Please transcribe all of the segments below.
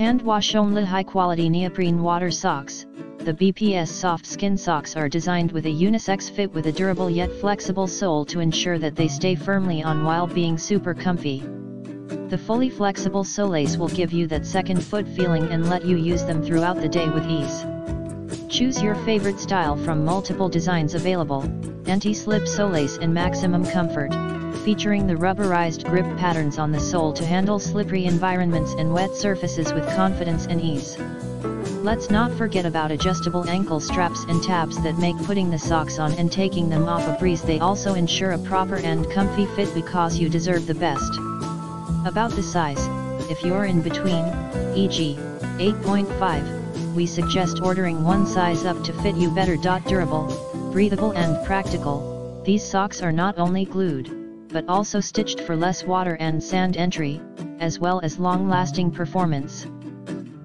Hand wash only high quality neoprene water socks. The BPS soft skin socks are designed with a unisex fit with a durable yet flexible sole to ensure that they stay firmly on while being super comfy. The fully flexible soles will give you that second foot feeling and let you use them throughout the day with ease. Choose your favorite style from multiple designs available, anti-slip soles and maximum comfort, featuring the rubberized grip patterns on the sole to handle slippery environments and wet surfaces with confidence and ease. Let's not forget about adjustable ankle straps and tabs that make putting the socks on and taking them off a breeze they also ensure a proper and comfy fit because you deserve the best. About the size, if you're in between, e.g., 8.5, we suggest ordering one size up to fit you better. Durable, breathable and practical, these socks are not only glued, but also stitched for less water and sand entry, as well as long-lasting performance.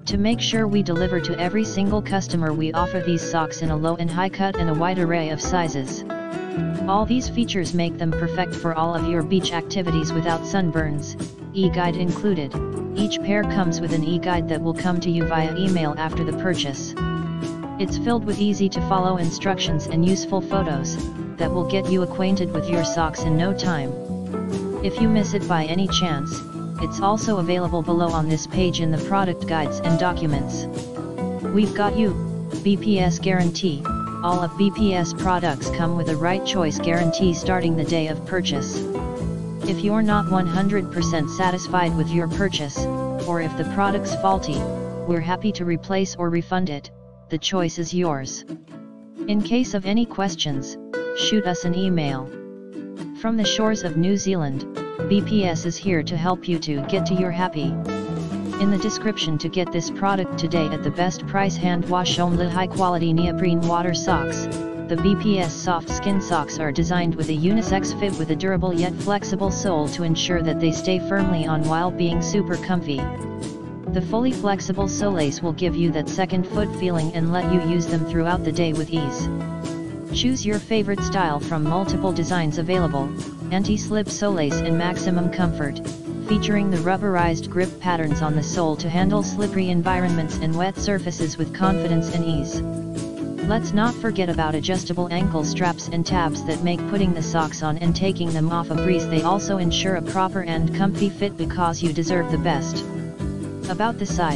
To make sure we deliver to every single customer we offer these socks in a low and high cut and a wide array of sizes. All these features make them perfect for all of your beach activities without sunburns, e-guide included. Each pair comes with an e-guide that will come to you via email after the purchase. It's filled with easy to follow instructions and useful photos, that will get you acquainted with your socks in no time. If you miss it by any chance, it's also available below on this page in the product guides and documents. We've got you, BPS guarantee, all of BPS products come with a right choice guarantee starting the day of purchase. If you're not 100% satisfied with your purchase, or if the product's faulty, we're happy to replace or refund it, the choice is yours. In case of any questions, shoot us an email. From the shores of New Zealand, BPS is here to help you to get to your happy. In the description to get this product today at the best price hand wash only high quality neoprene water socks, the BPS soft skin socks are designed with a unisex fit with a durable yet flexible sole to ensure that they stay firmly on while being super comfy. The fully flexible soles will give you that second foot feeling and let you use them throughout the day with ease. Choose your favorite style from multiple designs available, anti-slip soles and maximum comfort, featuring the rubberized grip patterns on the sole to handle slippery environments and wet surfaces with confidence and ease. Let's not forget about adjustable ankle straps and tabs that make putting the socks on and taking them off a breeze they also ensure a proper and comfy fit because you deserve the best. About the size